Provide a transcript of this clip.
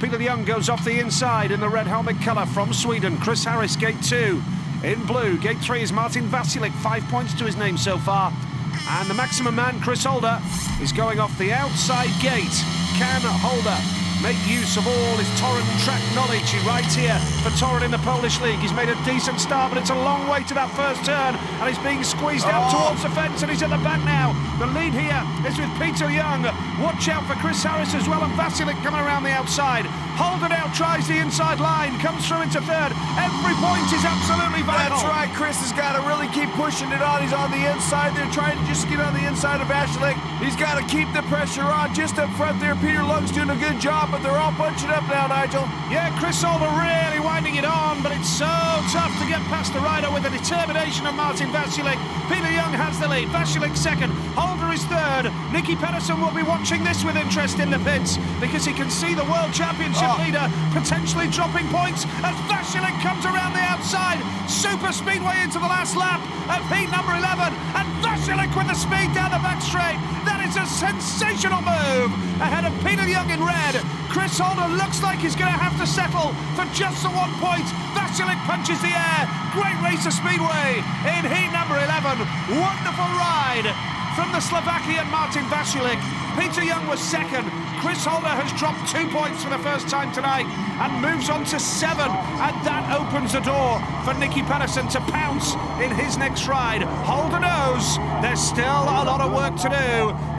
Peter Ljung goes off the inside in the red helmet colour from Sweden. Chris Harris, gate two. In blue, gate three is Martin Vaculik, five points to his name so far. And the maximum man, Chris Holder, is going off the outside gate. Can Holder make use of all his Torun track knowledge. He rides here for Torun in the Polish League. He's made a decent start, but it's a long way to that first turn, and he's being squeezed out Oh. towards the fence, and he's at the back now. The lead here is with Peter Ljung. Watch out for Chris Harris as well, and Vaculik coming around the outside. Holder out tries the inside line, comes through into third. Every point is absolutely vital. That's right. Chris has got to really keep pushing it on. He's on the inside there, trying to just get on the inside of Vaculik. He's got to keep the pressure on just up front there. Peter Ljung's doing a good job, but they're all bunching up now, Nigel. Yeah, Chris Holder really winding it on, but it's so tough to get past the rider with the determination of Martin Vaculik. Peter Ljung has the lead, Vaculik second, Holder is third. Nicki Pedersen will be watching this with interest in the pits because he can see the World Championship Oh. leader potentially dropping points as Vaculik comes around the outside. Super speedway into the last lap of heat number 11, and Vaculik with the speed down the back straight. That is a sensational move ahead of Peter Ljung in red. Chris Holder looks like he's going to have to settle for just the one point. Vaculik punches the air. Great race of speedway in heat number 11. Wonderful ride from the Slovakian Martin Vaculik. Peter Ljung was second. Chris Holder has dropped two points for the first time tonight and moves on to seven. And that opens the door for Nicki Pedersen to pounce in his next ride. Holder knows there's still a lot of work to do.